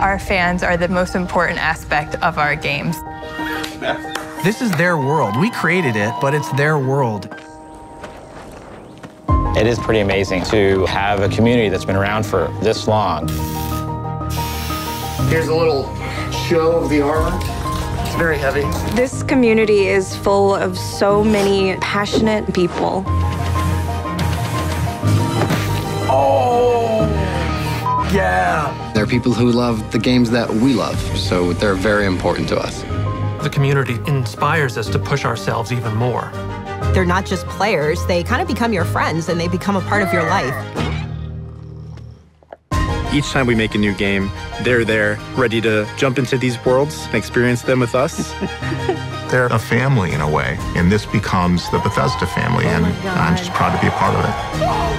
Our fans are the most important aspect of our games. This is their world. We created it, but it's their world. It is pretty amazing to have a community that's been around for this long. Here's a little show of the armor. It's very heavy. This community is full of so many passionate people. Oh, yeah. There are people who love the games that we love, so they're very important to us. The community inspires us to push ourselves even more. They're not just players, they kind of become your friends and they become a part of your life. Each time we make a new game, they're there, ready to jump into these worlds and experience them with us. they're a family in a way, and this becomes the Bethesda family, oh and I'm just proud to be a part of it. Oh my god!